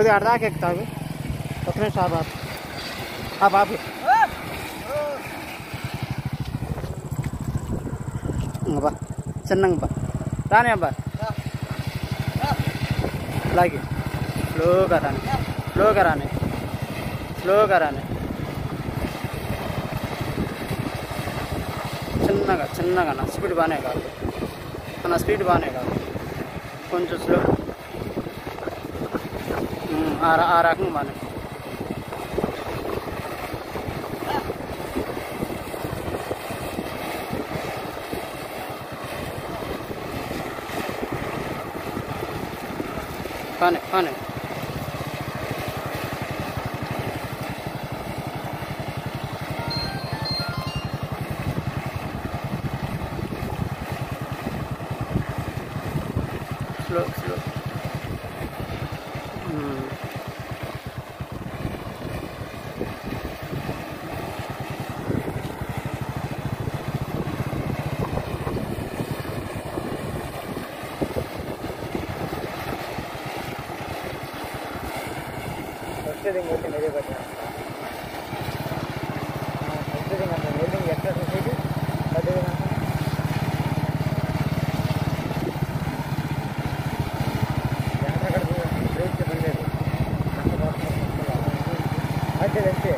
కొద్దిగా అర్ధాకి ఎక్కుతావు ఒక నిమిషం ఆ బాబు ఆ బాబు బా చిన్నగా బా రాని అబ్బా అలాగే స్లోగా రాని స్లోగా రాని స్లోగా రాని చిన్నగా చిన్నగా నా స్పీడ్ బాగానే కాదు నా స్పీడ్ బాగానే కాదు కొంచెం slow arah-arah ke mana? Panik, panik. Welding thing okay మీరే పెట్టిన అంటే వెల్డింగ్ సొసైటీ అంతే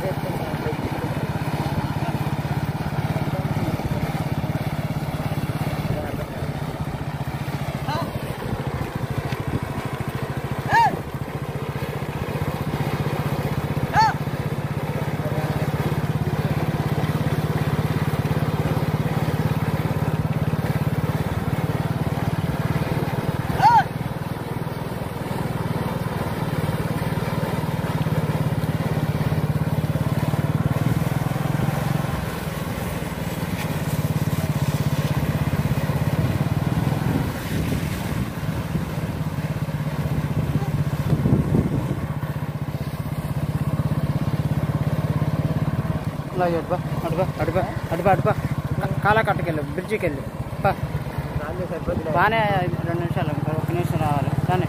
merece. కూడా అదే అలాగే అటుబా అటుబా అటుబా అటుబా బ్రిడ్జికి వెళ్ళి బాగానే రెండు నిమిషాలు ఒక నిమిషం రావాలి. కానీ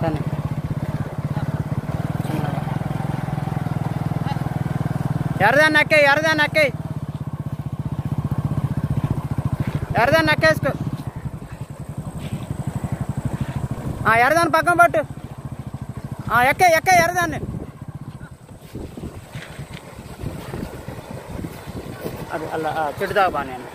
కానీ ఎరదాన్ని నక్కే ఎరదాన్ని నక్కే ఎరదాన్ని నక్కేసుకో ಆ ಎರದಾನ ಪಕ್ಕಂಬಟ್ಟು ಆ ಎಕ್ಕ ಎಕ್ಕ ಎರದಾನ ಅದು ಅಲ್ಲ ಚಿಡ್ದಾಗ ಬಾ ನೀನು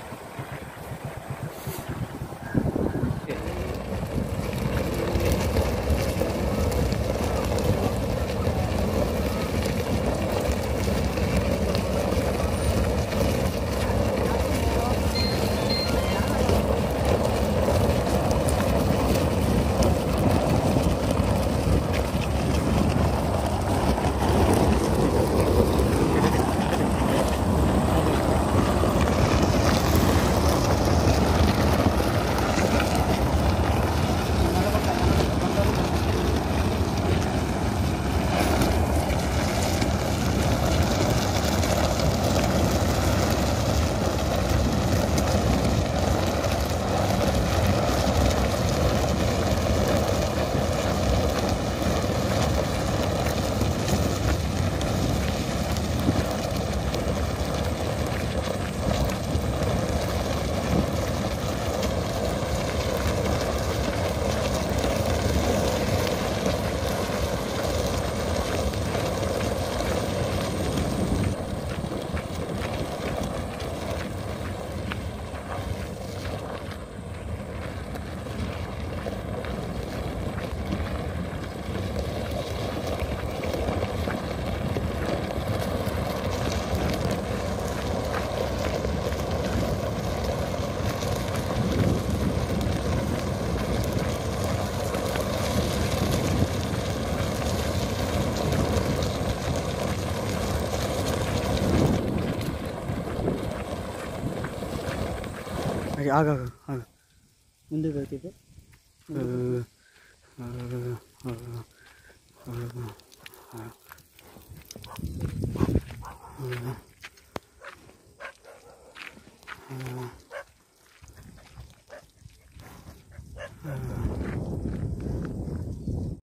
ಆಗ ಆಗ ಮುಂದೆ ಬರ್ತಿದ್ದೆ Mm-hmm.